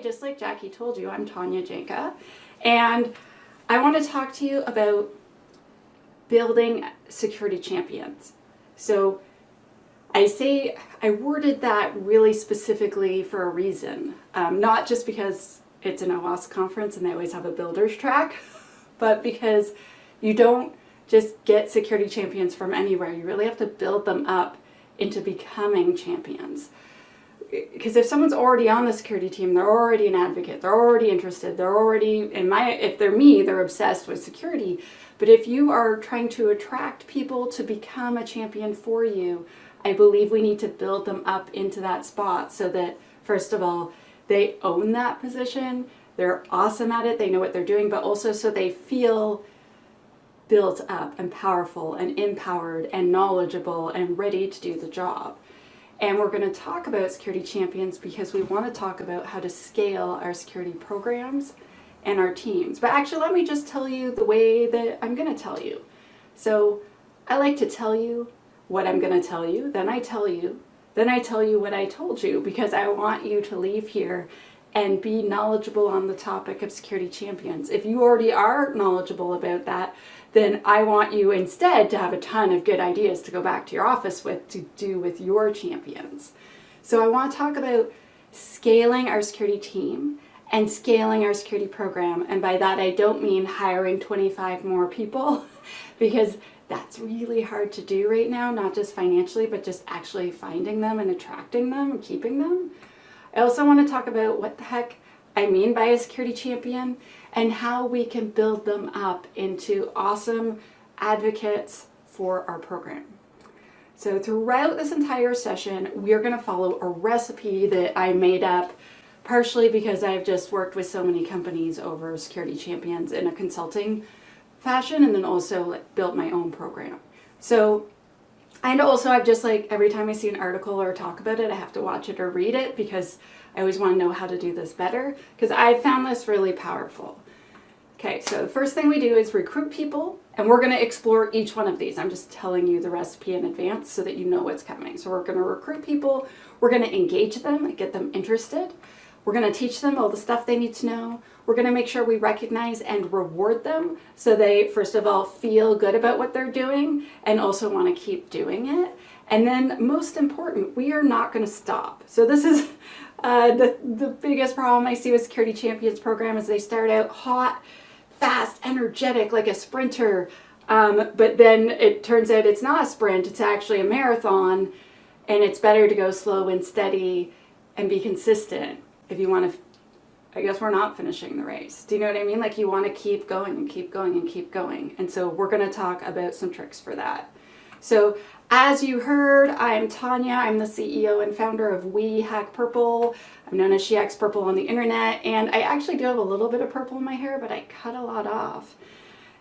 just like Jackie told you, I'm Tanya Janca, and I want to talk to you about building security champions. So I say I worded that really specifically for a reason, um, not just because it's an OWASP conference and they always have a builders track, but because you don't just get security champions from anywhere. You really have to build them up into becoming champions because if someone's already on the security team, they're already an advocate, they're already interested, they're already in my if they're me, they're obsessed with security. But if you are trying to attract people to become a champion for you, I believe we need to build them up into that spot so that first of all, they own that position, they're awesome at it, they know what they're doing, but also so they feel built up and powerful and empowered and knowledgeable and ready to do the job. And we're going to talk about security champions because we want to talk about how to scale our security programs and our teams. But actually, let me just tell you the way that I'm going to tell you. So, I like to tell you what I'm going to tell you, then I tell you, then I tell you what I told you because I want you to leave here and be knowledgeable on the topic of security champions. If you already are knowledgeable about that, then I want you instead to have a ton of good ideas to go back to your office with to do with your champions. So I want to talk about scaling our security team and scaling our security program. And by that, I don't mean hiring 25 more people because that's really hard to do right now, not just financially, but just actually finding them and attracting them and keeping them. I also want to talk about what the heck I mean by a security champion and how we can build them up into awesome advocates for our program. So throughout this entire session, we're going to follow a recipe that I made up partially because I've just worked with so many companies over security champions in a consulting fashion and then also built my own program. So and also I've just like every time I see an article or talk about it, I have to watch it or read it because I always want to know how to do this better because I found this really powerful. Okay, so the first thing we do is recruit people, and we're going to explore each one of these. I'm just telling you the recipe in advance so that you know what's coming. So we're going to recruit people, we're going to engage them get them interested. We're going to teach them all the stuff they need to know. We're going to make sure we recognize and reward them so they, first of all, feel good about what they're doing and also want to keep doing it. And then, most important, we are not going to stop. So, this is uh, the, the biggest problem I see with Security Champions program is they start out hot, fast, energetic, like a sprinter. Um, but then it turns out it's not a sprint, it's actually a marathon. And it's better to go slow and steady and be consistent if you want to. I guess we're not finishing the race. Do you know what I mean? Like you want to keep going and keep going and keep going. And so we're going to talk about some tricks for that. So as you heard, I'm Tanya. I'm the CEO and founder of We Hack Purple. I'm known as She Hacks Purple on the internet, and I actually do have a little bit of purple in my hair, but I cut a lot off.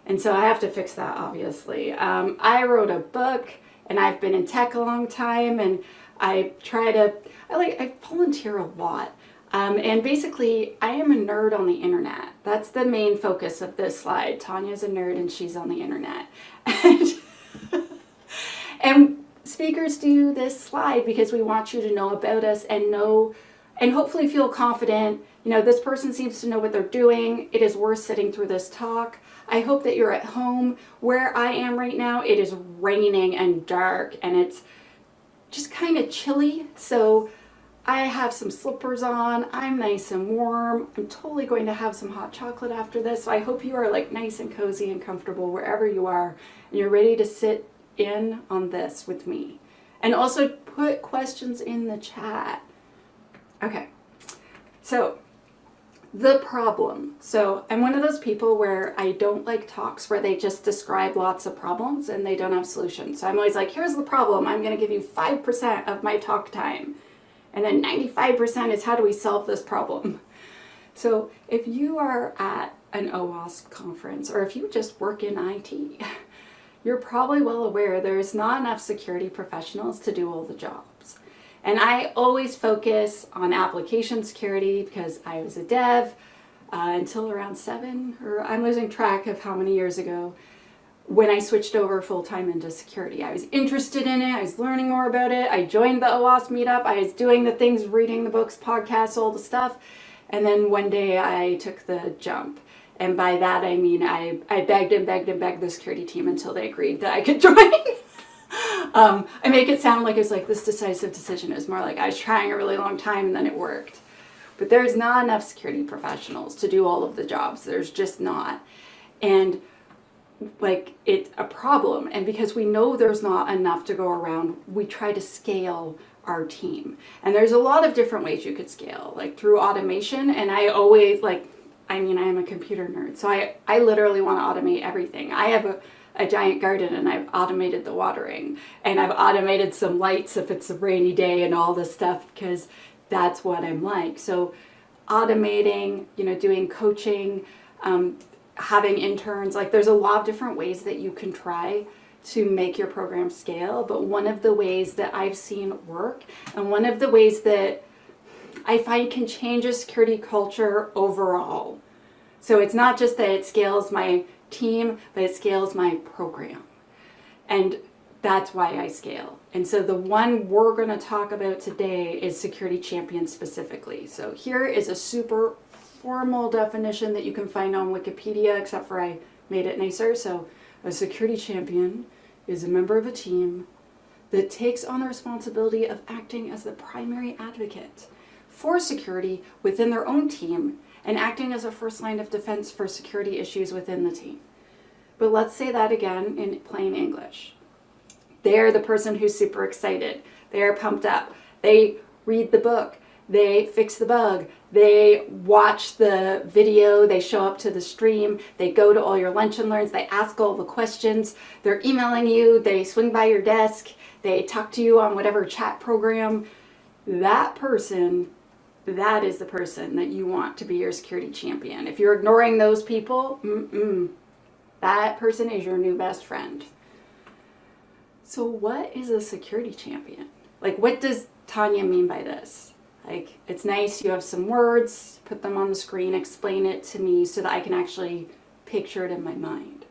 And so I have to fix that, obviously. Um, I wrote a book, and I've been in tech a long time, and I try to, I like, I volunteer a lot. Um, and basically, I am a nerd on the internet. That's the main focus of this slide. Tanya's a nerd and she's on the internet. And speakers do this slide because we want you to know about us and know and hopefully feel confident. You know, this person seems to know what they're doing. It is worth sitting through this talk. I hope that you're at home. Where I am right now, it is raining and dark and it's just kind of chilly. So I have some slippers on. I'm nice and warm. I'm totally going to have some hot chocolate after this. So I hope you are like nice and cozy and comfortable wherever you are and you're ready to sit in on this with me. And also put questions in the chat. Okay, so the problem. So I'm one of those people where I don't like talks where they just describe lots of problems and they don't have solutions. So I'm always like, here's the problem. I'm going to give you 5% of my talk time. And then 95% is how do we solve this problem? So if you are at an OWASP conference or if you just work in IT, you're probably well aware there's not enough security professionals to do all the jobs. And I always focus on application security because I was a dev uh, until around seven, or I'm losing track of how many years ago when I switched over full time into security. I was interested in it, I was learning more about it. I joined the OWASP meetup, I was doing the things, reading the books, podcasts, all the stuff. And then one day I took the jump. And by that I mean I, I begged and begged and begged the security team until they agreed that I could join. um, I make it sound like it's like this decisive decision. It's more like I was trying a really long time and then it worked. But there's not enough security professionals to do all of the jobs. There's just not. And like it's a problem. And because we know there's not enough to go around, we try to scale our team. And there's a lot of different ways you could scale, like through automation. And I always like, I mean, I am a computer nerd, so I, I literally want to automate everything. I have a, a giant garden and I've automated the watering and I've automated some lights if it's a rainy day and all this stuff because that's what I'm like. So automating, you know, doing coaching, um, having interns, like there's a lot of different ways that you can try to make your program scale. But one of the ways that I've seen work and one of the ways that I find can change a security culture overall. So it's not just that it scales my team, but it scales my program. And that's why I scale. And so the one we're going to talk about today is security champions specifically. So here is a super formal definition that you can find on Wikipedia, except for I made it nicer. So a security champion is a member of a team that takes on the responsibility of acting as the primary advocate for security within their own team and acting as a first line of defense for security issues within the team. But let's say that again in plain English. They're the person who's super excited. They're pumped up. They read the book. They fix the bug. They watch the video. They show up to the stream. They go to all your lunch and learns. They ask all the questions. They're emailing you. They swing by your desk. They talk to you on whatever chat program. That person, that is the person that you want to be your security champion. If you're ignoring those people, that person is your new best friend. So, what is a security champion? Like, what does Tanya mean by this? Like, it's nice you have some words, put them on the screen, explain it to me so that I can actually picture it in my mind.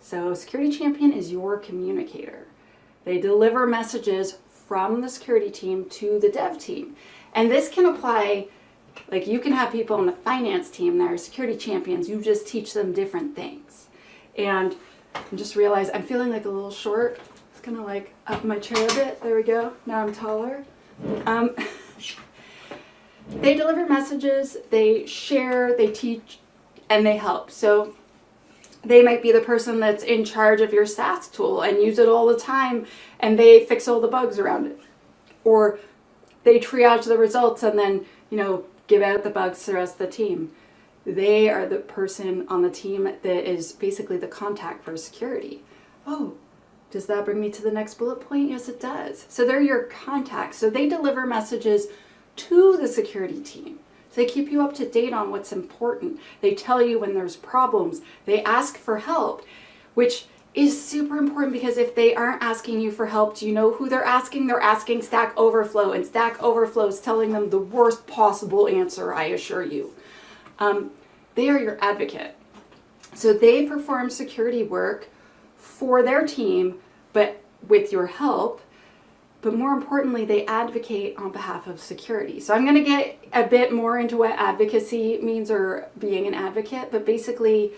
So, security champion is your communicator. They deliver messages from the security team to the dev team. And this can apply, like, you can have people on the finance team that are security champions, you just teach them different things. And I just realized I'm feeling like a little short It's gonna like up my chair a bit. There we go. Now I'm taller. Um, they deliver messages, they share, they teach, and they help. So they might be the person that's in charge of your SaaS tool and use it all the time and they fix all the bugs around it. Or they triage the results and then, you know, give out the bugs to the rest of the team. They are the person on the team that is basically the contact for security. Oh, does that bring me to the next bullet point? Yes, it does. So they're your contacts. So they deliver messages to the security team. So they keep you up to date on what's important. They tell you when there's problems. They ask for help, which is super important because if they aren't asking you for help, do you know who they're asking? They're asking Stack Overflow, and Stack Overflow is telling them the worst possible answer, I assure you. Um, they are your advocate. So they perform security work for their team, but with your help. But more importantly, they advocate on behalf of security. So I'm going to get a bit more into what advocacy means or being an advocate, but basically,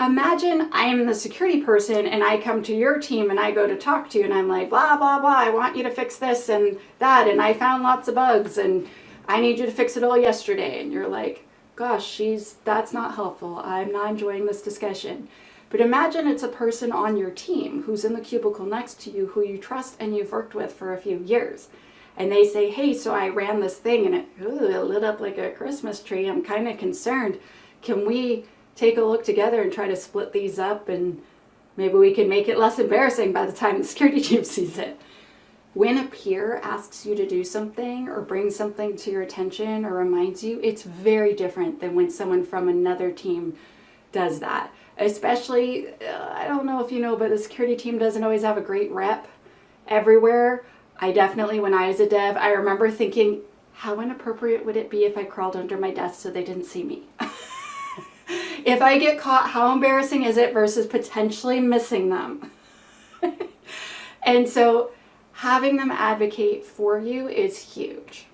imagine I am the security person and I come to your team and I go to talk to you and I'm like, blah, blah, blah, I want you to fix this and that, and I found lots of bugs and I need you to fix it all yesterday. And you're like, gosh, she's, that's not helpful. I'm not enjoying this discussion. But imagine it's a person on your team who's in the cubicle next to you who you trust and you've worked with for a few years. And they say, hey, so I ran this thing and it, ooh, it lit up like a Christmas tree. I'm kind of concerned. Can we take a look together and try to split these up and maybe we can make it less embarrassing by the time the security team sees it? When a peer asks you to do something or brings something to your attention or reminds you, it's very different than when someone from another team does that especially uh, I don't know if you know, but the security team doesn't always have a great rep everywhere. I definitely, when I was a dev, I remember thinking, how inappropriate would it be if I crawled under my desk so they didn't see me? if I get caught, how embarrassing is it versus potentially missing them? and so having them advocate for you is huge.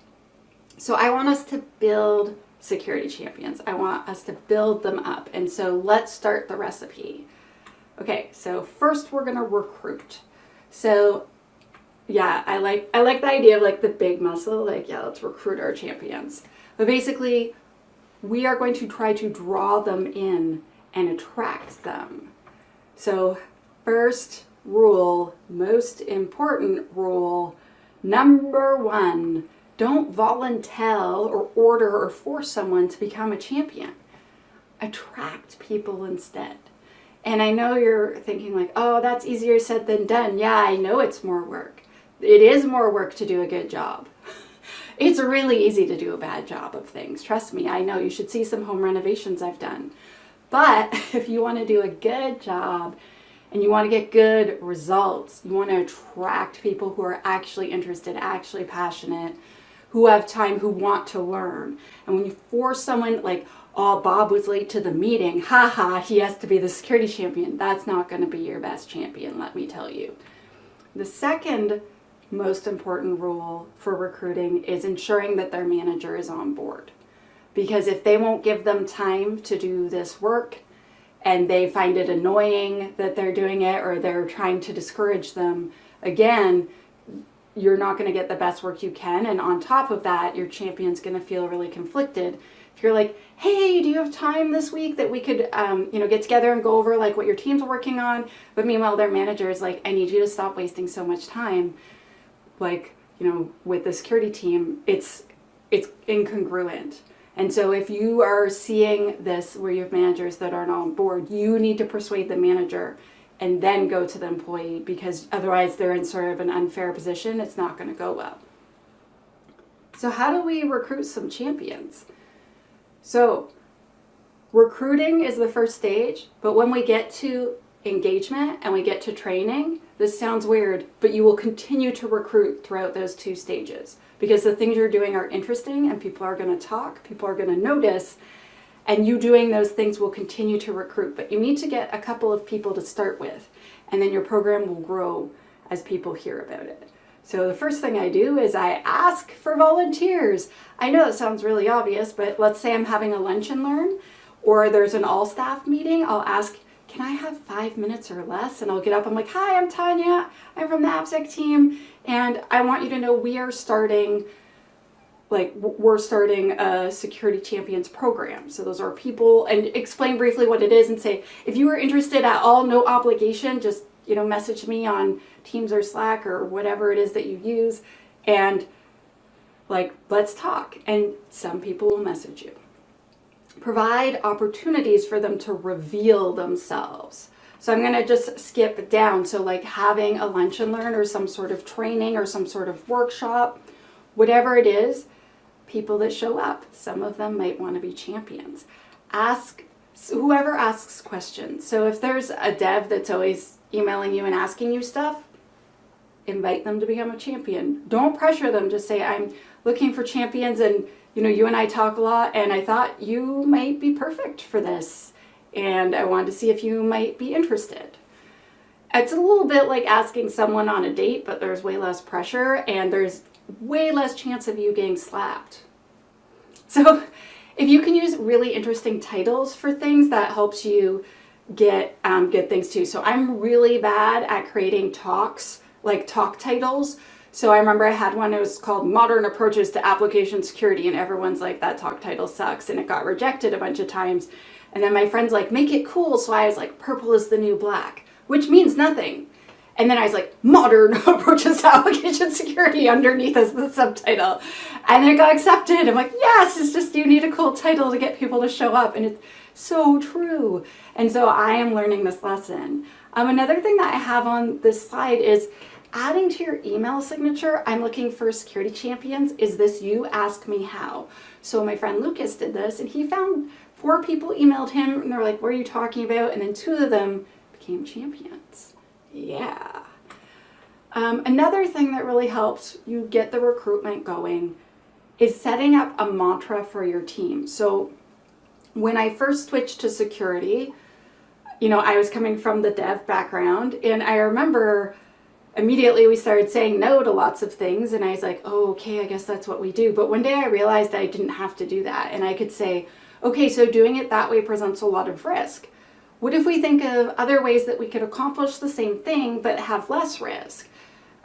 So I want us to build security champions. I want us to build them up. And so let's start the recipe. Okay, so first we're to recruit. So yeah, I like I like the idea of like the big muscle, like yeah, let's recruit our champions. But basically, we are going to try to draw them in and attract them. So, first rule, most important rule, number 1, don't volunteer or order or force someone to become a champion. Attract people instead. And I know you're thinking like, "Oh, that's easier said than done." Yeah, I know it's more work it is more work to do a good job. It's really easy to do a bad job of things. Trust me, I know. You should see some home renovations I've done. But if you want to do a good job and you want to get good results, you want to attract people who are actually interested, actually passionate, who have time, who want to learn. And when you force someone like, oh, Bob was late to the meeting, haha, he has to be the security champion, that's not going to be your best champion, let me tell you. The second most important rule for recruiting is ensuring that their manager is on board. Because if they won't give them time to do this work and they find it annoying that they're doing it or they're trying to discourage them, again, you're not going to get the best work you can. And on top of that, your champion's going to feel really conflicted. If you're like, hey, do you have time this week that we could, um, you know, get together and go over like what your team's working on? But meanwhile, their manager is like, I need you to stop wasting so much time like you know with the security team it's it's incongruent. And so if you are seeing this where you have managers that aren't on board you need to persuade the manager and then go to the employee because otherwise they're in sort of an unfair position. It's not going to go well. So how do we recruit some champions? So recruiting is the first stage but when we get to engagement and we get to training this sounds weird, but you will continue to recruit throughout those two stages because the things you're doing are interesting and people are going to talk, people are going to notice, and you doing those things will continue to recruit. But you need to get a couple of people to start with, and then your program will grow as people hear about it. So the first thing I do is I ask for volunteers. I know that sounds really obvious, but let's say I'm having a lunch and learn or there's an all staff meeting, I'll ask can I have five minutes or less? And I'll get up, I'm like, hi, I'm Tanya, I'm from the AppSec team, and I want you to know we are starting, like, we're starting a Security Champions program. So those are people, and explain briefly what it is and say, if you are interested at all, no obligation, just, you know, message me on Teams or Slack or whatever it is that you use, and like, let's talk. And some people will message you provide opportunities for them to reveal themselves. So I'm going to just skip down. So like having a lunch and learn or some sort of training or some sort of workshop, whatever it is, people that show up, some of them might want to be champions. Ask whoever asks questions. So if there's a dev that's always emailing you and asking you stuff, invite them to become a champion. Don't pressure them. Just say, I'm looking for champions and you know, you and I talk a lot, and I thought you might be perfect for this, and I wanted to see if you might be interested. It's a little bit like asking someone on a date, but there's way less pressure, and there's way less chance of you getting slapped. So, if you can use really interesting titles for things, that helps you get um, good things too. So, I'm really bad at creating talks, like talk titles. So I remember I had one, it was called Modern Approaches to Application Security, and everyone's like, that talk title sucks, and it got rejected a bunch of times. And then my friends like, make it cool. So I was like, purple is the new black, which means nothing. And then I was like, modern approaches to application security underneath as the subtitle. And it got accepted. I'm like, yes, it's just you need a cool title to get people to show up. And it's so true. And so I am learning this lesson. Um, another thing that I have on this slide is adding to your email signature, I'm looking for security champions. Is this you? Ask me how. So my friend Lucas did this and he found four people emailed him and they're like, what are you talking about? And then two of them became champions. Yeah. Um, another thing that really helps you get the recruitment going is setting up a mantra for your team. So when I first switched to security, you know, I was coming from the dev background and I remember immediately we started saying no to lots of things and i was like oh okay i guess that's what we do. But one day i realized i didn't have to do that and i could say okay so doing it that way presents a lot of risk. What if we think of other ways that we could accomplish the same thing but have less risk?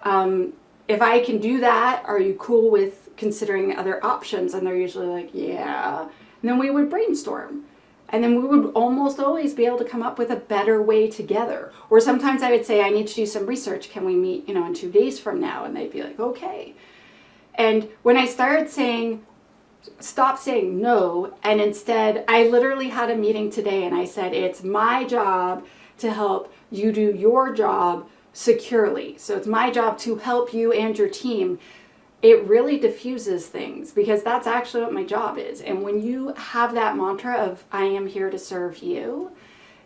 Um, if i can do that are you cool with considering other options? And they're usually like yeah. And then we would brainstorm and then we would almost always be able to come up with a better way together. Or sometimes I would say, I need to do some research. Can we meet, you know, in two days from now? And they'd be like, okay. And when I started saying, stop saying no, and instead, I literally had a meeting today and I said, it's my job to help you do your job securely. So it's my job to help you and your team it really diffuses things because that's actually what my job is. And when you have that mantra of, I am here to serve you,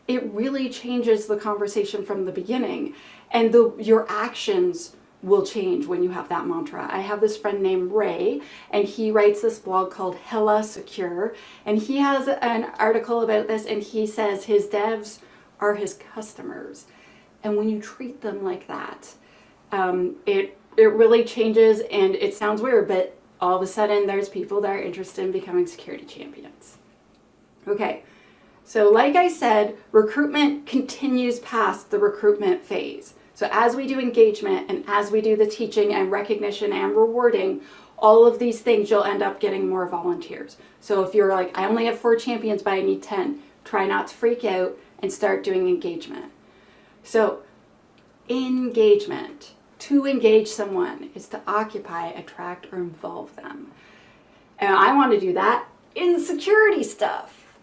it really changes the conversation from the beginning. And the, your actions will change when you have that mantra. I have this friend named Ray, and he writes this blog called Hella Secure. And he has an article about this, and he says his devs are his customers. And when you treat them like that, um, it it really changes and it sounds weird, but all of a sudden there's people that are interested in becoming security champions. Okay, so like I said, recruitment continues past the recruitment phase. So as we do engagement and as we do the teaching and recognition and rewarding, all of these things, you'll end up getting more volunteers. So if you're like, I only have four champions, but I need 10, try not to freak out and start doing engagement. So engagement to engage someone is to occupy, attract, or involve them. And I want to do that in security stuff.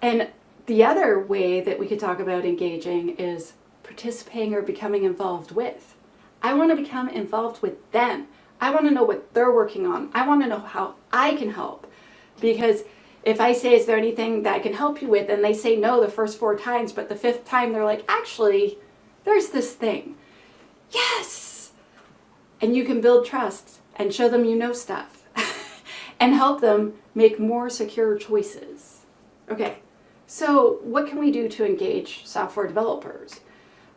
And the other way that we could talk about engaging is participating or becoming involved with. I want to become involved with them. I want to know what they're working on. I want to know how I can help. Because if I say, Is there anything that I can help you with? and they say no the first four times, but the fifth time they're like, Actually, there's this thing. Yes! And you can build trust and show them you know stuff and help them make more secure choices. Okay, so what can we do to engage software developers?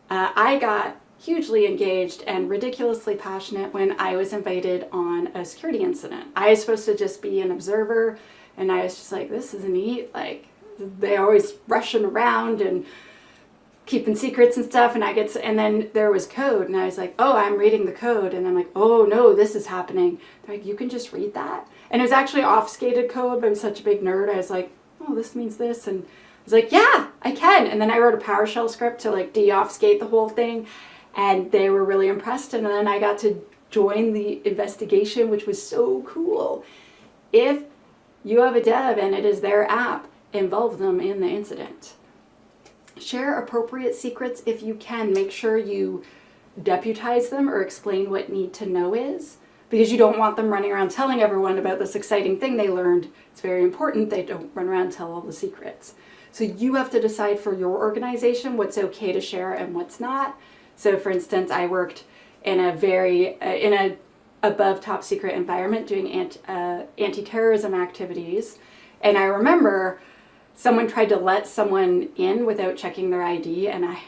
Uh, I got hugely engaged and ridiculously passionate when I was invited on a security incident. I was supposed to just be an observer, and I was just like, this is neat. Like, they're always rushing around and keeping secrets and stuff and I get and then there was code and I was like, "Oh, I'm reading the code." And I'm like, "Oh, no, this is happening." They're like, "You can just read that?" And it was actually obfuscated code, but I'm such a big nerd. I was like, "Oh, this means this." And I was like, "Yeah, I can." And then I wrote a PowerShell script to like de-obfuscate the whole thing, and they were really impressed and then I got to join the investigation, which was so cool. If you have a dev and it is their app, involve them in the incident Share appropriate secrets if you can. Make sure you deputize them or explain what need to know is because you don't want them running around telling everyone about this exciting thing they learned. It's very important they don't run around tell all the secrets. So you have to decide for your organization what's okay to share and what's not. So for instance, I worked in a very uh, in a above top secret environment doing anti, uh, anti-terrorism activities and I remember someone tried to let someone in without checking their ID, and I,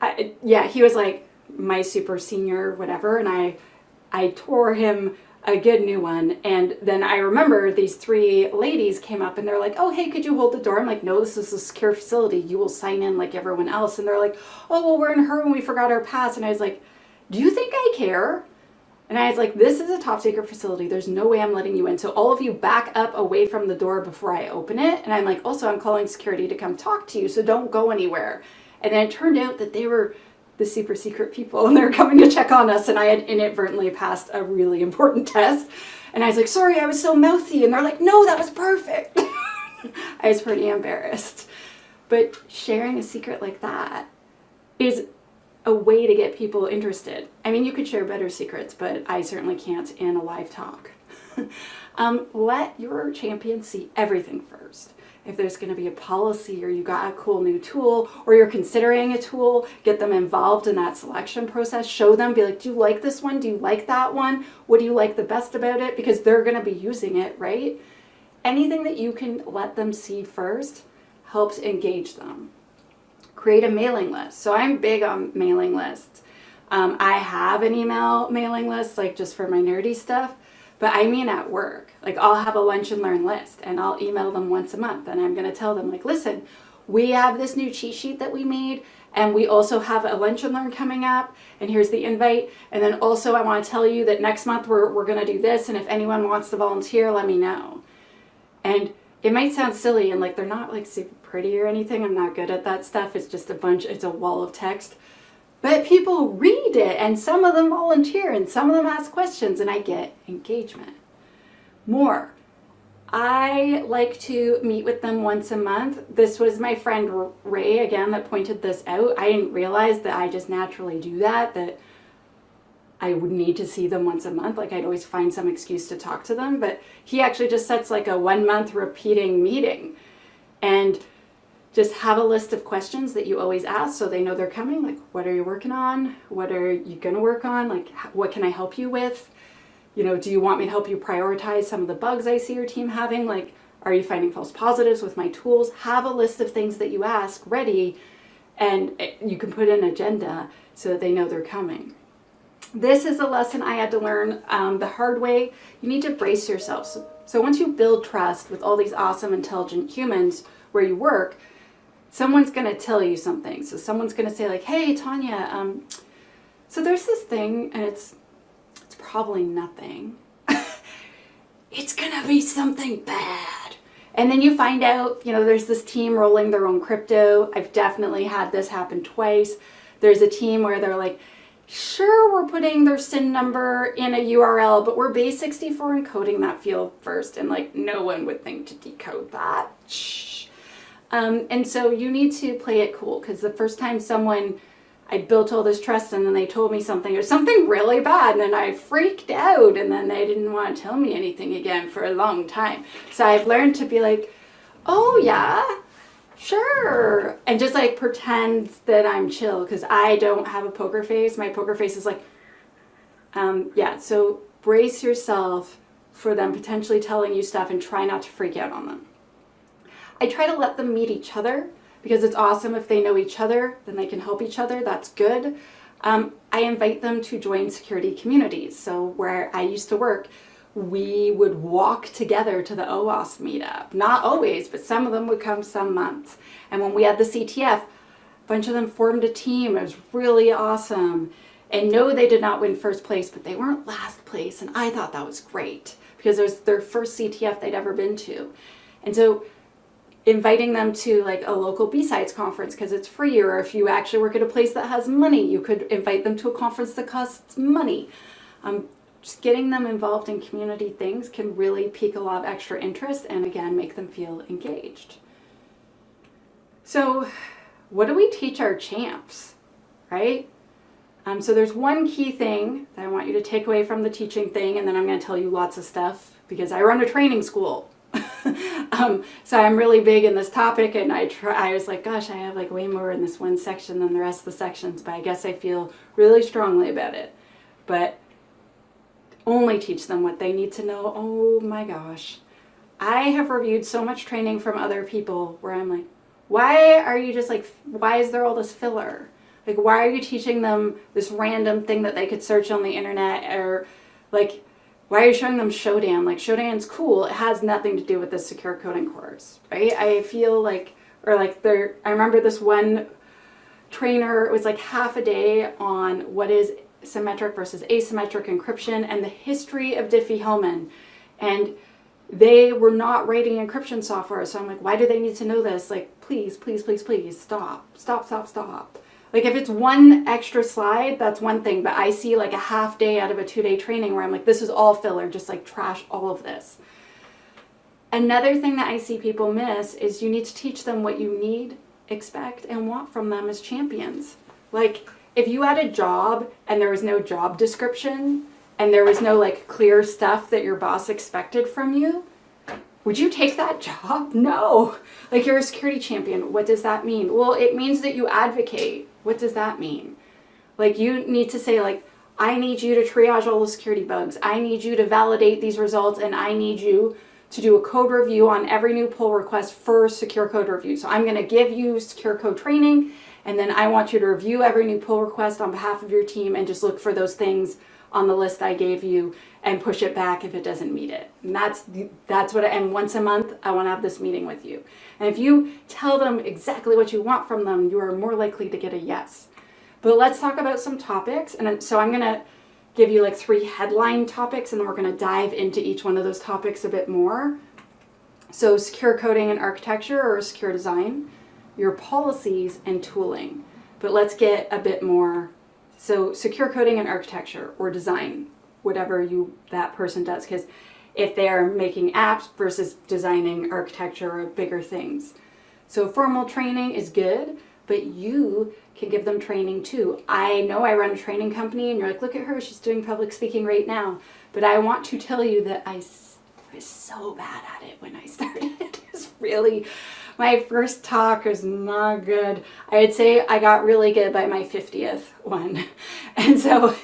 I yeah, he was like my super senior, whatever, and I, I tore him a good new one. And then I remember these three ladies came up and they're like, oh, hey, could you hold the door? I'm like, no, this is a secure facility. You will sign in like everyone else. And they're like, oh, well, we're in her when we forgot our pass. And I was like, do you think I care? And I was like, this is a top secret facility. There's no way I'm letting you in. So all of you back up away from the door before I open it. And I'm like, also, I'm calling security to come talk to you. So don't go anywhere. And then it turned out that they were the super secret people and they were coming to check on us. And I had inadvertently passed a really important test. And I was like, sorry, I was so mouthy. And they're like, no, that was perfect. I was pretty embarrassed. But sharing a secret like that is a way to get people interested. I mean, you could share better secrets, but I certainly can't in a live talk. um, let your champion see everything first. If there's going to be a policy or you got a cool new tool or you're considering a tool, get them involved in that selection process. Show them, be like, do you like this one? Do you like that one? What do you like the best about it? Because they're going to be using it, right? Anything that you can let them see first helps engage them create a mailing list. So I'm big on mailing lists. Um, I have an email mailing list, like just for my nerdy stuff, but I mean at work. Like I'll have a lunch and learn list and I'll email them once a month and I'm going to tell them, like, listen, we have this new cheat sheet that we made and we also have a lunch and learn coming up and here's the invite and then also i want to tell you that next month we're, we're going to do this and if anyone wants to volunteer let me know and it might sound silly and like they're not like super pretty or anything i'm not good at that stuff it's just a bunch it's a wall of text but people read it and some of them volunteer and some of them ask questions and i get engagement more I like to meet with them once a month. This was my friend Ray again that pointed this out. I didn't realize that I just naturally do that, that I would need to see them once a month. Like I'd always find some excuse to talk to them, but he actually just sets like a one month repeating meeting and just have a list of questions that you always ask so they know they're coming. Like, what are you working on? What are you going to work on? Like, what can I help you with? you know, do you want me to help you prioritize some of the bugs I see your team having? Like, are you finding false positives with my tools? Have a list of things that you ask ready and you can put an agenda so that they know they're coming. This is a lesson I had to learn um, the hard way. You need to brace yourself. So, so once you build trust with all these awesome, intelligent humans where you work, someone's going to tell you something. So someone's going to say like, hey, Tanya, um, so there's this thing and it's it's probably nothing. it's gonna be something bad. And then you find out, you know, there's this team rolling their own crypto. I've definitely had this happen twice. There's a team where they're like, sure, we're putting their SIN number in a URL, but we're base64 encoding that field first. And like, no one would think to decode that. Shh. Um, and so you need to play it cool because the first time someone I built all this trust and then they told me something or something really bad and then I freaked out and then they didn't want to tell me anything again for a long time. So I've learned to be like, oh yeah, sure. And just like pretend that I'm chill because I don't have a poker face. My poker face is like, um, yeah, so brace yourself for them potentially telling you stuff and try not to freak out on them. I try to let them meet each other because it's awesome if they know each other, then they can help each other. That's good. Um, I invite them to join security communities. So where I used to work, we would walk together to the OWASP meetup. Not always, but some of them would come some months. And when we had the CTF, a bunch of them formed a team. It was really awesome. And no, they did not win first place, but they weren't last place. And I thought that was great because it was their first CTF they'd ever been to. And so inviting them to like a local b-sides conference because it's free or if you actually work at a place that has money you could invite them to a conference that costs money. Um, just getting them involved in community things can really pique a lot of extra interest and again make them feel engaged. So what do we teach our champs right? Um, so there's one key thing that i want you to take away from the teaching thing and then i'm going to tell you lots of stuff because i run a training school um, so I'm really big in this topic, and I try. I was like, gosh, I have like way more in this one section than the rest of the sections, but I guess I feel really strongly about it. But only teach them what they need to know. Oh my gosh, I have reviewed so much training from other people where I'm like, why are you just like, why is there all this filler? Like, why are you teaching them this random thing that they could search on the internet or like why are you showing them Shodan? Like Shodan's cool. It has nothing to do with the secure coding course, right? I feel like, or like there, I remember this one trainer, it was like half a day on what is symmetric versus asymmetric encryption and the history of Diffie-Hellman. And they were not writing encryption software. So I'm like, why do they need to know this? Like, please, please, please, please stop, stop, stop, stop. Like if it's one extra slide, that's one thing, but I see like a half day out of a two day training where I'm like, this is all filler, just like trash all of this. Another thing that I see people miss is you need to teach them what you need, expect, and want from them as champions. Like if you had a job and there was no job description and there was no like clear stuff that your boss expected from you, would you take that job? No. Like you're a security champion. What does that mean? Well, it means that you advocate what does that mean? Like you need to say like, I need you to triage all the security bugs. I need you to validate these results and I need you to do a code review on every new pull request for secure code review. So I'm going to give you secure code training And then I want you to review every new pull request on behalf of your team and just look for those things on the list I gave you and push it back if it doesn't meet it. And that's that's what I, and once a month I want to have this meeting with you. And if you tell them exactly what you want from them, you are more likely to get a yes. But let's talk about some topics. And so I'm going to give you like three headline topics and then we're going to dive into each one of those topics a bit more. So secure coding and architecture or secure design, your policies and tooling. But let's get a bit more so secure coding and architecture or design, whatever you that person does, because if they are making apps versus designing architecture or bigger things. So formal training is good, but you can give them training too. I know I run a training company and you're like, look at her, she's doing public speaking right now. But I want to tell you that I was so bad at it when I started. it was really my first talk was not good. I'd say I got really good by my 50th one. And so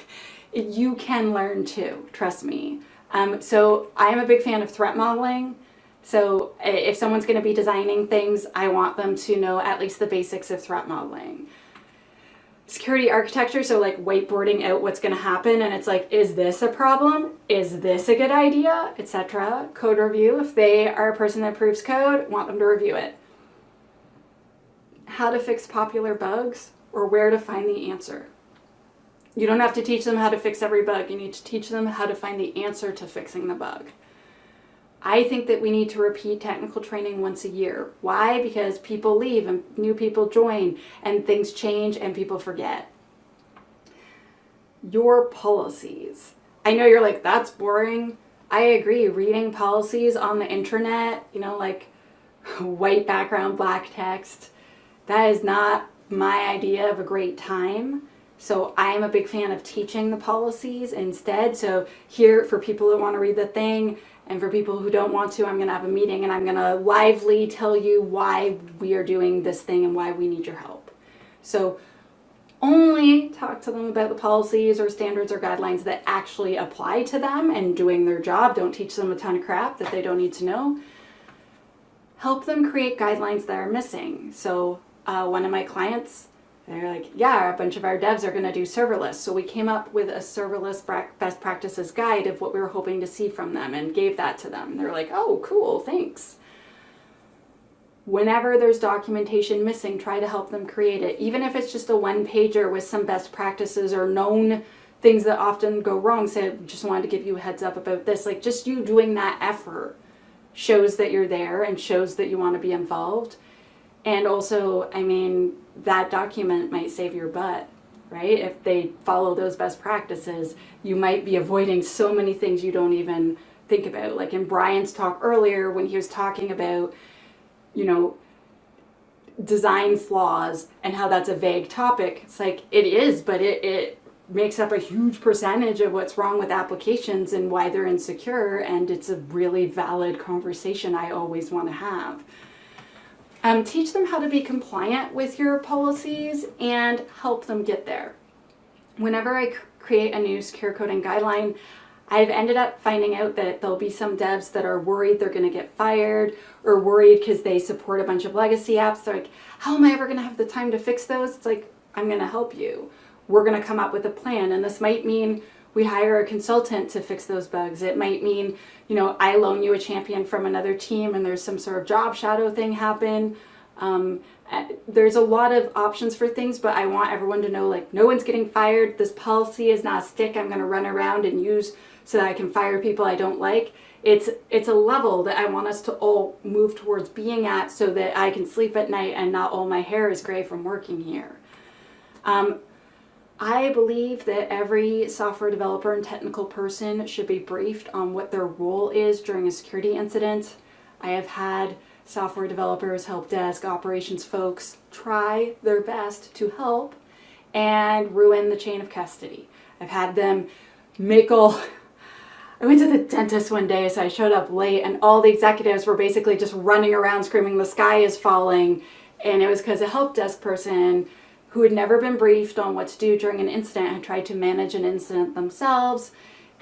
you can learn too, trust me. Um, so I am a big fan of threat modeling. So if someone's going to be designing things, I want them to know at least the basics of threat modeling security architecture, so like whiteboarding out what's going to happen, and it's like, is this a problem? Is this a good idea? Etc. Code review, if they are a person that approves code, want them to review it. How to fix popular bugs or where to find the answer. You don't have to teach them how to fix every bug, you need to teach them how to find the answer to fixing the bug. I think that we need to repeat technical training once a year. Why? Because people leave and new people join and things change and people forget. Your policies. I know you're like, that's boring. I agree. Reading policies on the internet, you know, like white background, black text, that is not my idea of a great time. So I am a big fan of teaching the policies instead. So here for people that want to read the thing, and for people who don't want to, I'm going to have a meeting and I'm going to lively tell you why we are doing this thing and why we need your help. So only talk to them about the policies or standards or guidelines that actually apply to them and doing their job. Don't teach them a ton of crap that they don't need to know. Help them create guidelines that are missing. So uh, one of my clients they're like, yeah, a bunch of our devs are going to do serverless. So we came up with a serverless best practices guide of what we were hoping to see from them and gave that to them. They're like, oh, cool, thanks. Whenever there's documentation missing, try to help them create it. Even if it's just a one pager with some best practices or known things that often go wrong. Say, just wanted to give you a heads up about this. Like, just you doing that effort shows that you're there and shows that you want to be involved. And also, I mean, that document might save your butt, right? If they follow those best practices, you might be avoiding so many things you don't even think about. Like in Brian's talk earlier, when he was talking about, you know, design flaws and how that's a vague topic, it's like it is, but it, it makes up a huge percentage of what's wrong with applications and why they're insecure. And it's a really valid conversation I always want to have. Um, teach them how to be compliant with your policies and help them get there. Whenever I create a new secure coding guideline, I've ended up finding out that there'll be some devs that are worried they're going to get fired or worried because they support a bunch of legacy apps. They're like, how am I ever going to have the time to fix those? It's like, I'm going to help you. We're going to come up with a plan. And this might mean we hire a consultant to fix those bugs. It might mean, you know, I loan you a champion from another team and there's some sort of job shadow thing happen. Um, uh, there's a lot of options for things, but I want everyone to know like no one's getting fired. This policy is not a stick I'm going to run around and use so that I can fire people I don't like. It's it's a level that I want us to all move towards being at so that I can sleep at night and not all my hair is gray from working here. Um, I believe that every software developer and technical person should be briefed on what their role is during a security incident. I have had software developers, help desk, operations folks try their best to help and ruin the chain of custody. I've had them make all. I went to the dentist one day, so I showed up late, and all the executives were basically just running around screaming, The sky is falling. And it was because a help desk person who had never been briefed on what to do during an incident had tried to manage an incident themselves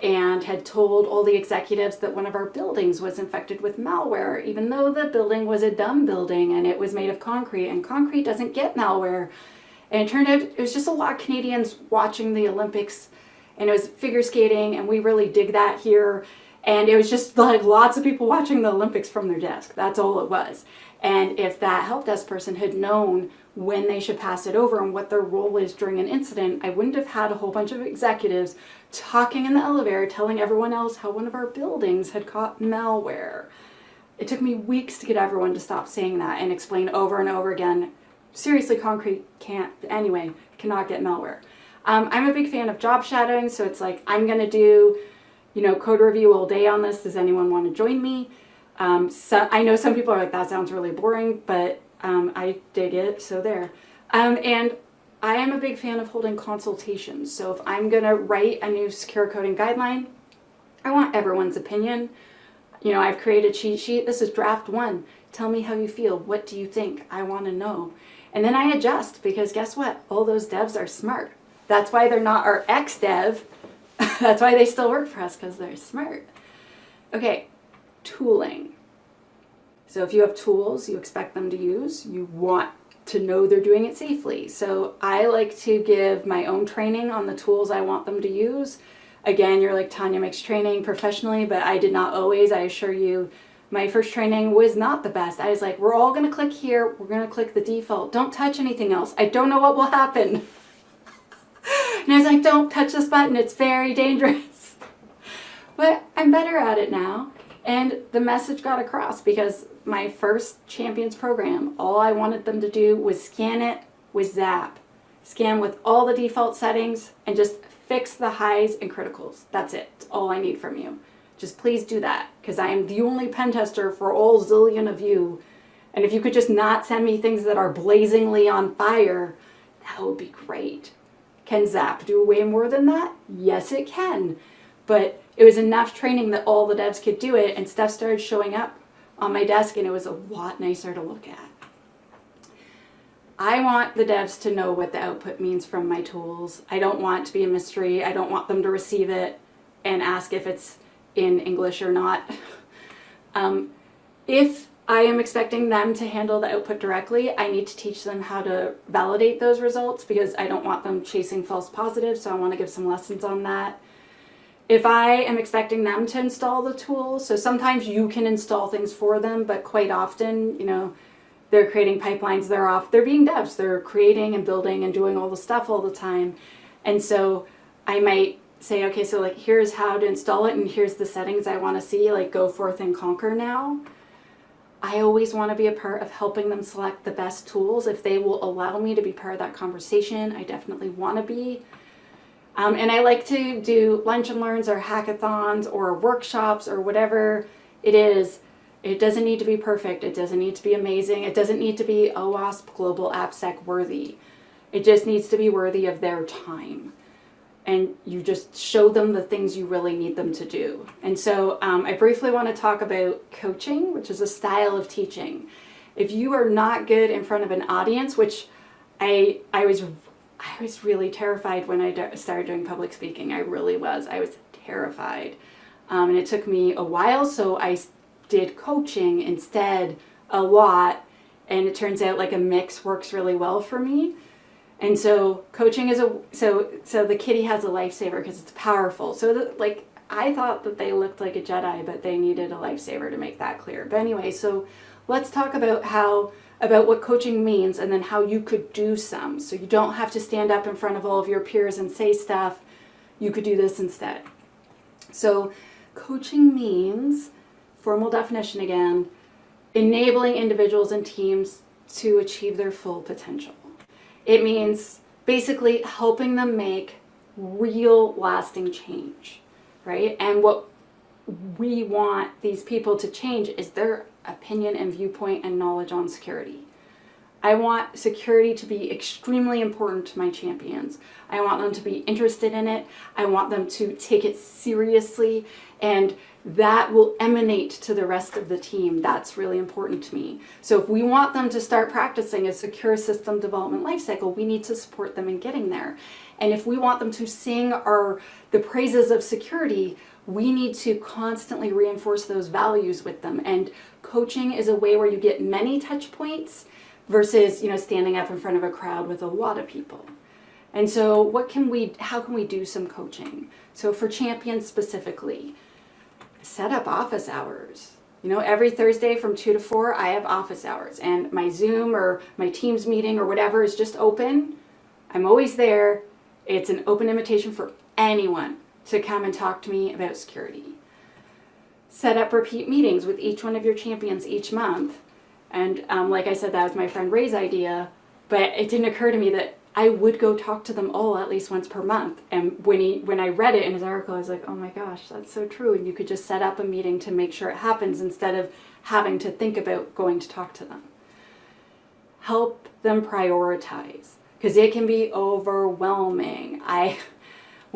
and had told all the executives that one of our buildings was infected with malware, even though the building was a dumb building and it was made of concrete, and concrete doesn't get malware. And it turned out it was just a lot of Canadians watching the Olympics and it was figure skating and we really dig that here. And it was just like lots of people watching the Olympics from their desk. That's all it was. And if that help desk person had known when they should pass it over and what their role is during an incident, I wouldn't have had a whole bunch of executives talking in the elevator telling everyone else how one of our buildings had caught malware. It took me weeks to get everyone to stop saying that and explain over and over again. Seriously, concrete can't, anyway, cannot get malware. Um, I'm a big fan of job shadowing, so it's like I'm to do, you know, code review all day on this. Does anyone want to join me? Um, so I know some people are like, that sounds really boring, but um, I dig it, so there. Um, and I am a big fan of holding consultations. So if I'm to write a new secure coding guideline, I want everyone's opinion. You know, I've created a cheat sheet. This is draft one. Tell me how you feel. What do you think? I want to know. And then I adjust because guess what? All those devs are smart. That's why they're not our ex dev. That's why they still work for us because they're smart. Okay, tooling. So if you have tools you expect them to use, you want to know they're doing it safely. So I like to give my own training on the tools I want them to use. Again, you're like Tanya makes training professionally, but I did not always. I assure you, my first training was not the best. I was like, we're all gonna click here, we're gonna click the default. Don't touch anything else. I don't know what will happen. and I was like, don't touch this button, it's very dangerous. but I'm better at it now. And the message got across because my first champions program, all I wanted them to do was scan it with Zap. Scan with all the default settings and just fix the highs and criticals. That's it. All I need from you. Just please do that because I am the only pen tester for all zillion of you. And if you could just not send me things that are blazingly on fire, that would be great. Can Zap do way more than that? Yes, it can. But it was enough training that all the devs could do it and stuff started showing up on my desk and it was a lot nicer to look at. I want the devs to know what the output means from my tools. I don't want to be a mystery. I don't want them to receive it and ask if it's in English or not. um, if I am expecting them to handle the output directly, I need to teach them how to validate those results because I don't want them chasing false positives, so I want to give some lessons on that if I am expecting them to install the tool, so sometimes you can install things for them, but quite often, you know, they're creating pipelines, they're off, they're being devs, they're creating and building and doing all the stuff all the time. And so I might say, okay, so like here's how to install it and here's the settings I want to see, like go forth and conquer now. I always want to be a part of helping them select the best tools. If they will allow me to be part of that conversation, I definitely want to be. Um, and I like to do lunch and learns or hackathons or workshops or whatever it is. It doesn't need to be perfect. It doesn't need to be amazing. It doesn't need to be OWASP Global AppSec worthy. It just needs to be worthy of their time. And you just show them the things you really need them to do. And so um, I briefly want to talk about coaching, which is a style of teaching. If you are not good in front of an audience, which I, I was I was really terrified when I started doing public speaking. I really was. I was terrified. Um, and it took me a while, so I did coaching instead a lot. And it turns out like a mix works really well for me. And so coaching is a so so the kitty has a lifesaver because it's powerful. So the, like I thought that they looked like a Jedi, but they needed a lifesaver to make that clear. But anyway, so let's talk about how about what coaching means and then how you could do some. So you don't have to stand up in front of all of your peers and say stuff. You could do this instead. So coaching means, formal definition again, enabling individuals and teams to achieve their full potential. It means basically helping them make real lasting change, right? And what we want these people to change is their opinion and viewpoint and knowledge on security. I want security to be extremely important to my champions. I want them to be interested in it. I want them to take it seriously and that will emanate to the rest of the team. That's really important to me. So if we want them to start practicing a secure system development lifecycle, we need to support them in getting there. And if we want them to sing our the praises of security, we need to constantly reinforce those values with them. And coaching is a way where you get many touch points, versus, you know, standing up in front of a crowd with a lot of people. And so what can we how can we do some coaching? So for champions specifically, set up office hours. You know, every Thursday from 2 to 4, I have office hours and my Zoom or my Teams meeting or whatever is just open. I'm always there. It's an open invitation for anyone to come and talk to me about security. Set up repeat meetings with each one of your champions each month. And um, like I said, that was my friend Ray's idea, but it didn't occur to me that I would go talk to them all at least once per month. And when he when I read it in his article, I was like, oh my gosh, that's so true. And you could just set up a meeting to make sure it happens instead of having to think about going to talk to them. Help them prioritize because it can be overwhelming. I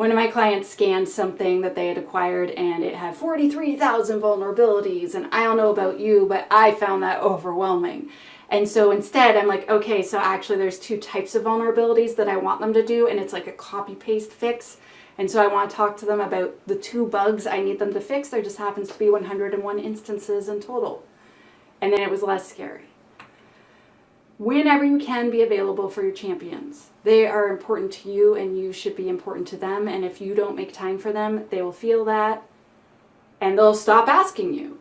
one of my clients scanned something that they had acquired and it had 43,000 vulnerabilities and I don't know about you, but I found that overwhelming. And so instead, I'm like, okay, so actually there's two types of vulnerabilities that I want them to do, and it's like a copy paste fix. And so I want to talk to them about the two bugs I need them to fix. There just happens to be 101 instances in total. And then it was less scary. Whenever you can be available for your champions. They are important to you and you should be important to them. And if you don't make time for them, they will feel that and they'll stop asking you.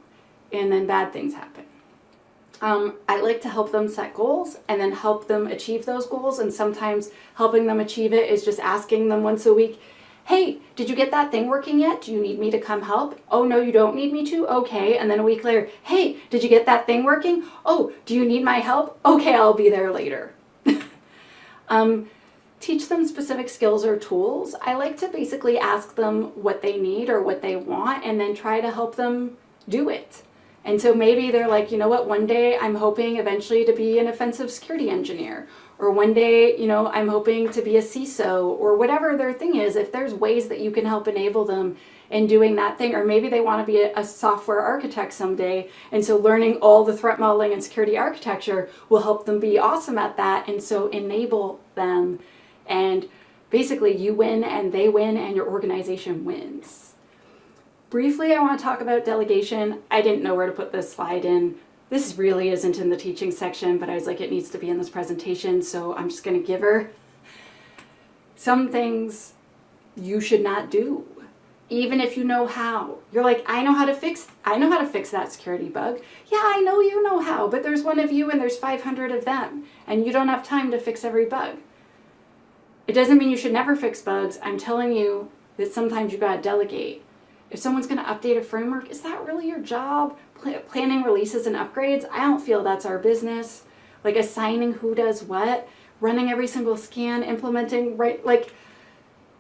And then bad things happen. Um, I like to help them set goals and then help them achieve those goals. And sometimes helping them achieve it is just asking them once a week, hey, did you get that thing working yet? Do you need me to come help? Oh, no, you don't need me to? Okay. And then a week later, hey, did you get that thing working? Oh, do you need my help? Okay, I'll be there later. Um, teach them specific skills or tools. I like to basically ask them what they need or what they want and then try to help them do it. And so maybe they're like, you know what, one day I'm hoping eventually to be an offensive security engineer. Or one day, you know, I'm hoping to be a CISO or whatever their thing is. If there's ways that you can help enable them in doing that thing, or maybe they want to be a, a software architect someday. And so learning all the threat modeling and security architecture will help them be awesome at that. And so enable them. And basically, you win and they win, and your organization wins. Briefly, I want to talk about delegation. I didn't know where to put this slide in. This really isn't in the teaching section, but I was like, it needs to be in this presentation, so I'm just going to give her some things you should not do even if you know how. You're like, I know how to fix I know how to fix that security bug. Yeah, I know you know how, but there's one of you and there's 500 of them and you don't have time to fix every bug. It doesn't mean you should never fix bugs. I'm telling you that sometimes you got to delegate. If someone's going to update a framework, is that really your job? Pl- planning releases and upgrades? I don't feel that's our business. Like assigning who does what, running every single scan, implementing, right? Like,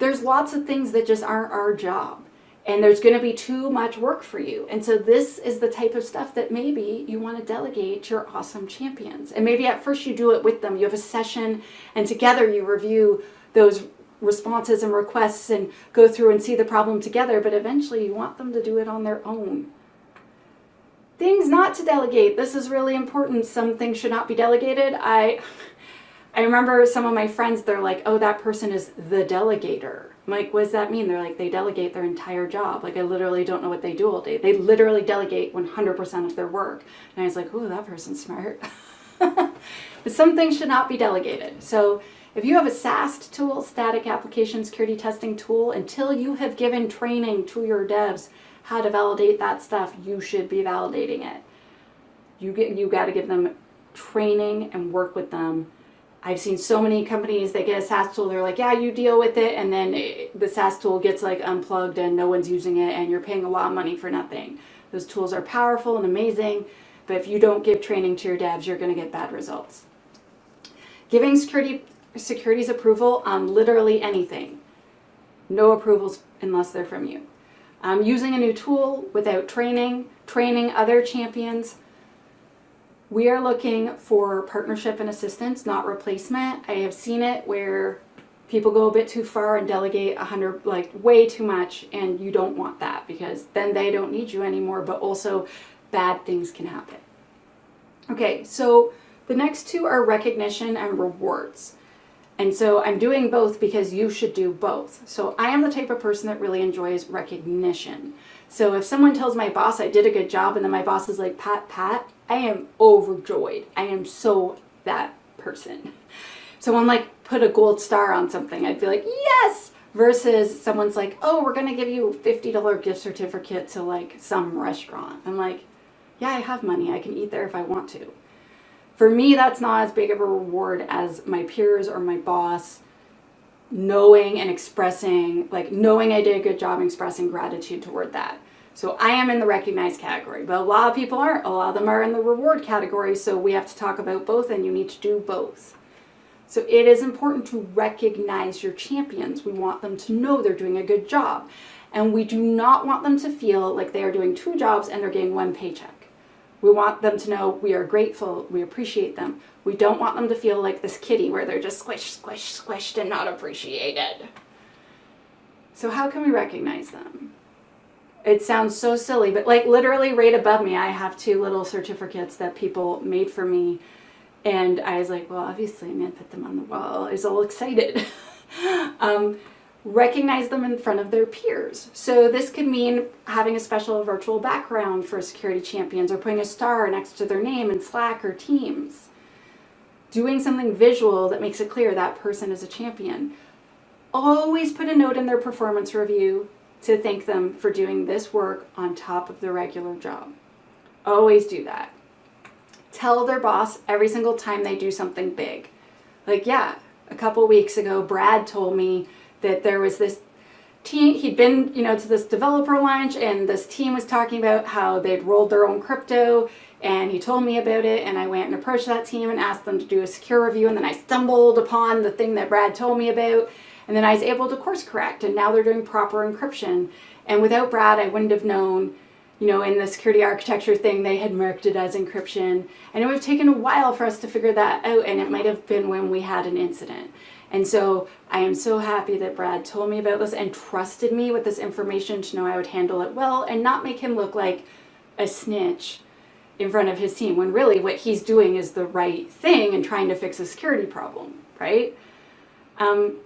there's lots of things that just aren't our job. And there's going to be too much work for you. And so, this is the type of stuff that maybe you want to delegate your awesome champions. And maybe at first you do it with them. You have a session, and together you review those responses and requests and go through and see the problem together, but eventually you want them to do it on their own. Things not to delegate. This is really important. Some things should not be delegated. I I remember some of my friends, they're like, oh, that person is the delegator. I'm like, what does that mean? They're like, they delegate their entire job. Like, I literally don't know what they do all day. They literally delegate 100% of their work. And I was like, oh, that person's smart. but some things should not be delegated. So if you have a SAST tool, static application security testing tool, until you have given training to your devs how to validate that stuff, you should be validating it. You get you got to give them training and work with them. I've seen so many companies that get a SAST tool, they're like, yeah, you deal with it, and then it, the SAST tool gets like unplugged and no one's using it, and you're paying a lot of money for nothing. Those tools are powerful and amazing, but if you don't give training to your devs, you're going to get bad results. Giving security securities approval on literally anything. No approvals unless they're from you. Um, using a new tool without training, training other champions. We are looking for partnership and assistance, not replacement. I have seen it where people go a bit too far and delegate a hundred like way too much and you don't want that because then they don't need you anymore but also bad things can happen okay so the next two are recognition and rewards and so I'm doing both because you should do both. So I am the type of person that really enjoys recognition. So if someone tells my boss I did a good job and then my boss is like, Pat, Pat, I am overjoyed. I am so that person. Someone like put a gold star on something, I'd be like, yes! Versus someone's like, oh, we're gonna give you a $50 gift certificate to like some restaurant. I'm like, yeah, I have money. I can eat there if I want to. For me, that's not as big of a reward as my peers or my boss knowing and expressing, like knowing I did a good job expressing gratitude toward that. So I am in the recognized category, but a lot of people aren't. A lot of them are in the reward category, so we have to talk about both and you need to do both. So it is important to recognize your champions. We want them to know they're doing a good job. And we do not want them to feel like they are doing two jobs and they're getting one paycheck. We want them to know we are grateful, we appreciate them. We don't want them to feel like this kitty where they're just squished, squished, squished and not appreciated. So, how can we recognize them? It sounds so silly, but like literally right above me, I have two little certificates that people made for me. And I was like, well, obviously, I'm going to put them on the wall. I was all excited. um, recognize them in front of their peers. So this could mean having a special virtual background for security champions or putting a star next to their name in Slack or Teams. Doing something visual that makes it clear that person is a champion. Always put a note in their performance review to thank them for doing this work on top of their regular job. Always do that. Tell their boss every single time they do something big. Like, yeah, a couple weeks ago, Brad told me that there was this team he'd been you know to this developer lunch and this team was talking about how they'd rolled their own crypto and he told me about it and i went and approached that team and asked them to do a secure review and then i stumbled upon the thing that brad told me about and then i was able to course correct and now they're doing proper encryption. And without brad i wouldn't have known you know in the security architecture thing they had marked it as encryption. And it would have taken a while for us to figure that out and it might have been when we had an incident. And so I am so happy that Brad told me about this and trusted me with this information to know I would handle it well and not make him look like a snitch in front of his team when really what he's doing is the right thing and trying to fix a security problem, right? Um,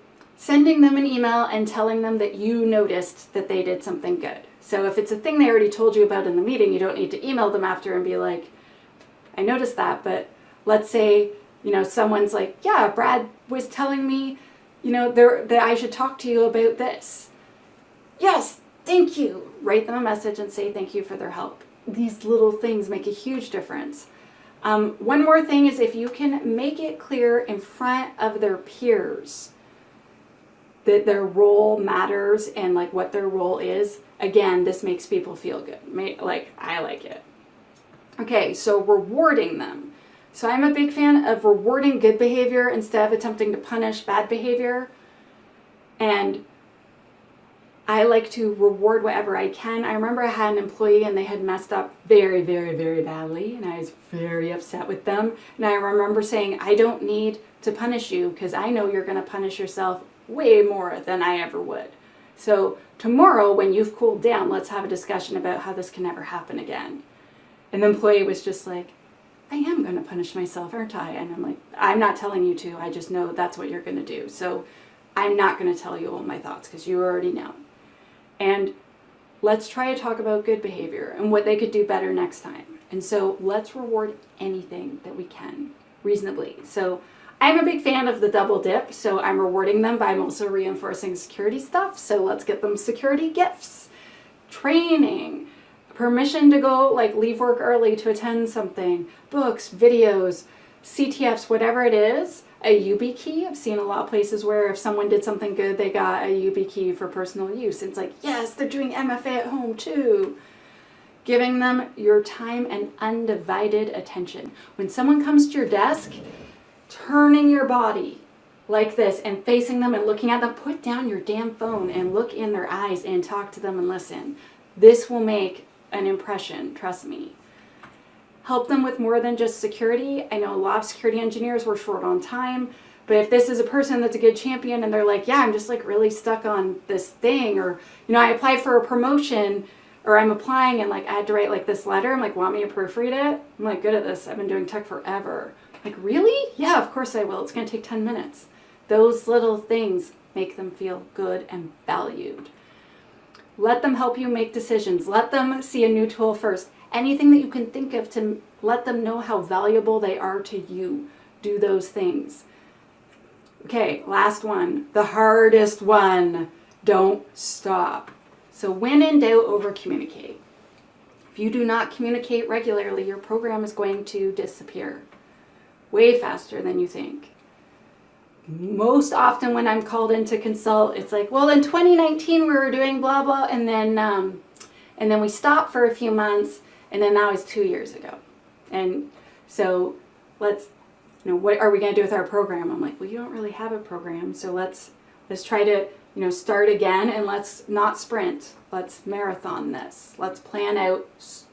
sending them an email and telling them that you noticed that they did something good. So if it's a thing they already told you about in the meeting, you don't need to email them after and be like, I noticed that, but let's say you know, someone's like, yeah, Brad was telling me, you know, that I should talk to you about this. Yes, thank you. Write them a message and say thank you for their help. These little things make a huge difference. Um, one more thing is if you can make it clear in front of their peers that their role matters and like what their role is, again, this makes people feel good. Like, I like it. Okay, so rewarding them. So I'm a big fan of rewarding good behavior instead of attempting to punish bad behavior. And I like to reward whatever I can. I remember I had an employee and they had messed up very, very, very badly, and I was very upset with them. And I remember saying, I don't need to punish you because I know you're going to punish yourself way more than I ever would. So tomorrow, when you've cooled down, let's have a discussion about how this can never happen again. And the employee was just like, I am going to punish myself, aren't I? And I'm like, I'm not telling you to. I just know that's what you're going to do. So I'm not going to tell you all my thoughts because you already know. And let's try to talk about good behavior and what they could do better next time. And so let's reward anything that we can reasonably. So I'm a big fan of the double dip, so I'm rewarding them, but I'm also reinforcing security stuff. So let's get them security gifts, training, permission to go like leave work early to attend something, books, videos, CTFs, whatever it is, a YubiKey. I've seen a lot of places where if someone did something good, they got a YubiKey for personal use. It's like, yes, they're doing MFA at home too. Giving them your time and undivided attention. When someone comes to your desk, turning your body like this and facing them and looking at them, put down your damn phone and look in their eyes and talk to them and listen. This will make an impression, trust me. Help them with more than just security. I know a lot of security engineers were short on time, but if this is a person that's a good champion and they're like, yeah, I'm just like really stuck on this thing, or, you know, I applied for a promotion or I'm applying and like I had to write like this letter. I'm like, want me to proofread it? I'm like, good at this. I've been doing tech forever. Like, really? Yeah, of course I will. It's going to take 10 minutes. Those little things make them feel good and valued. Let them help you make decisions. Let them see a new tool first. Anything that you can think of to let them know how valuable they are to you. do those things. Okay, last one, the hardest one. Don't stop. So, when in doubt, over communicate. If you do not communicate regularly, your program is going to disappear way faster than you think. Most often, when I'm called in to consult, it's like, well, in 2019 we were doing blah blah, and then um, and then we stopped for a few months, and then now it's two years ago, and so let's you know what are we going to do with our program? I'm like well you don't really have a program so let's let's try to you know start again and let's not sprint. Let's marathon this. Let's plan out s-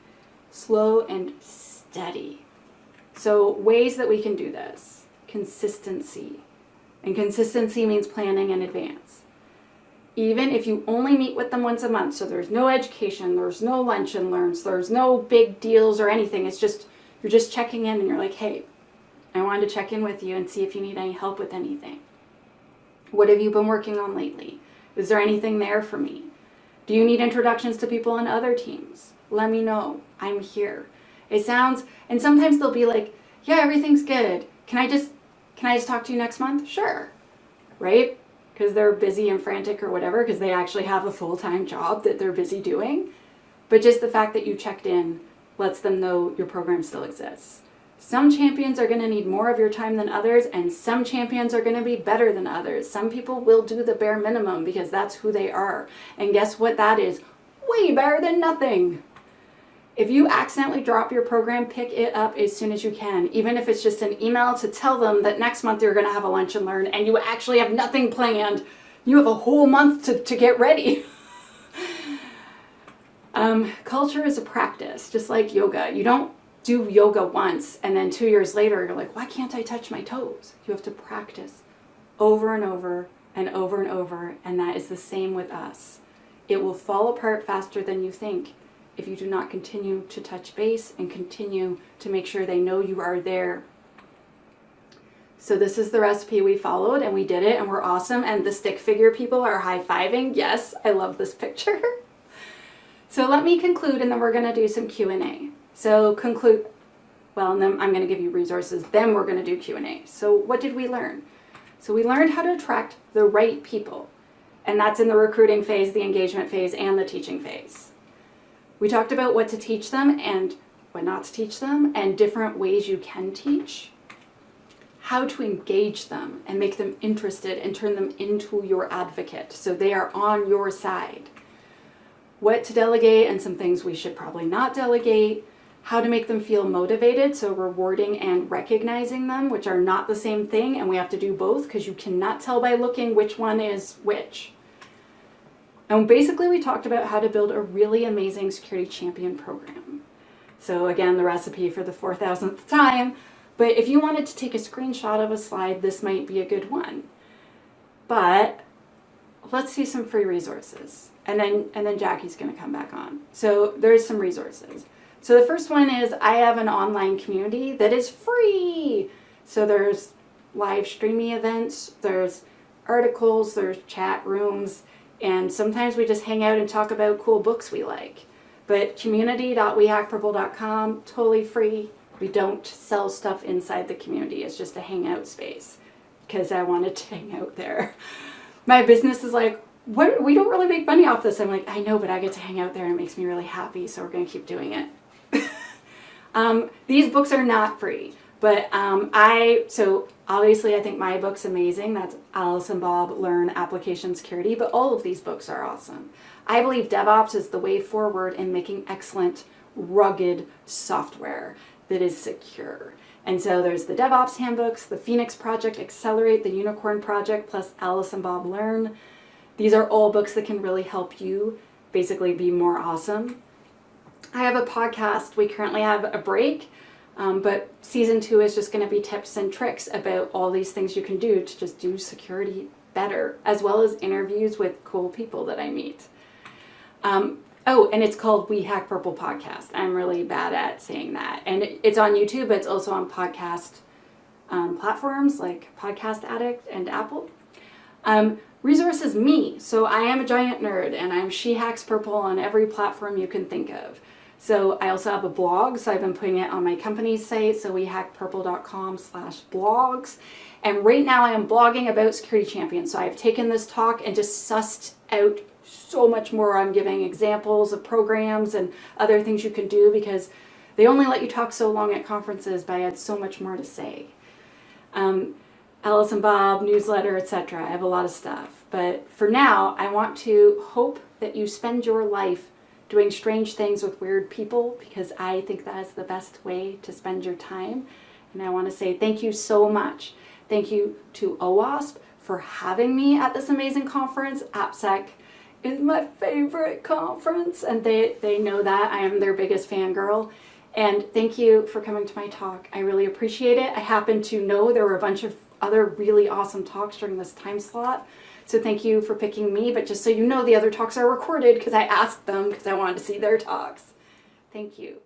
slow and steady so ways that we can do this consistency and consistency means planning in advance even if you only meet with them once a month so there's no education there's no lunch and learns there's no big deals or anything it's just you're just checking in and you're like hey I wanted to check in with you and see if you need any help with anything. What have you been working on lately? Is there anything there for me? Do you need introductions to people on other teams? Let me know. I'm here. It sounds and sometimes they'll be like, "Yeah, everything's good. Can I just can I just talk to you next month?" Sure. Right? Because they're busy and frantic or whatever because they actually have a full-time job that they're busy doing. But just the fact that you checked in lets them know your program still exists. Some champions are going to need more of your time than others, and some champions are going to be better than others. Some people will do the bare minimum because that's who they are. And guess what that is? Way better than nothing. If you accidentally drop your program, pick it up as soon as you can, even if it's just an email to tell them that next month you're going to have a lunch and learn and you actually have nothing planned. You have a whole month to, to get ready. um, culture is a practice, just like yoga. You don't do yoga once and then two years later you're like, why can't I touch my toes? You have to practice over and over and over and over, and that is the same with us. It will fall apart faster than you think if you do not continue to touch base and continue to make sure they know you are there. So this is the recipe we followed and we did it and we're awesome and the stick figure people are high-fiving. Yes, I love this picture. so let me conclude and then we're going to do some Q&A. So conclude, well, and then I'm going to give you resources. Then we're going to do Q&A. So what did we learn? So we learned how to attract the right people. And that's in the recruiting phase, the engagement phase, and the teaching phase. We talked about what to teach them and what not to teach them, and different ways you can teach. How to engage them and make them interested and turn them into your advocate so they are on your side. What to delegate and some things we should probably not delegate how to make them feel motivated, so rewarding and recognizing them, which are not the same thing, and we have to do both because you cannot tell by looking which one is which. And basically, we talked about how to build a really amazing security champion program. So, again, the recipe for the 4,000th time. But if you wanted to take a screenshot of a slide, this might be a good one. But let's see some free resources. And then, and then Jackie's going to come back on. So, there's some resources. So the first one is I have an online community that is free. So there's live streaming events, there's articles, there's chat rooms, and sometimes we just hang out and talk about cool books we like. But community.wehackpurple.com, totally free. We don't sell stuff inside the community. It's just a hangout space because I wanted to hang out there. My business is like, what, we don't really make money off this. I'm like, I know, but I get to hang out there and it makes me really happy, so we're going to keep doing it. um, these books are not free, but um, I, so obviously I think my book's amazing. That's Alice and Bob Learn Application Security, but all of these books are awesome. I believe DevOps is the way forward in making excellent, rugged software that is secure. And so there's the DevOps handbooks, the Phoenix Project, Accelerate, the Unicorn Project, plus Alice and Bob Learn. These are all books that can really help you basically be more awesome. I have a podcast. We currently have a break, um, but season two is just going to be tips and tricks about all these things you can do to just do security better, as well as interviews with cool people that I meet. Um, oh, and it's called We Hack Purple Podcast. I'm really bad at saying that. And it's on YouTube, but it's also on podcast um, platforms like Podcast Addict and Apple. Um, resources me. So I am a giant nerd and I'm She Hacks Purple on every platform you can think of. So I also have a blog, so I've been putting it on my company's site, so wehackpurple.com slash blogs. And right now I am blogging about security champions. So I've taken this talk and just sussed out so much more. I'm giving examples of programs and other things you can do because they only let you talk so long at conferences, but I had so much more to say. Um, Alice and Bob, newsletter, etc. I have a lot of stuff. But for now, I want to hope that you spend your life doing strange things with weird people because I think that is the best way to spend your time. And I want to say thank you so much. Thank you to OWASP for having me at this amazing conference. AppSec is my favorite conference, and they, they know that. I am their biggest fangirl. And thank you for coming to my talk. I really appreciate it. I happen to know there were a bunch of other really awesome talks during this time slot. So thank you for picking me, but just so you know, the other talks are recorded because I asked them because I wanted to see their talks. Thank you.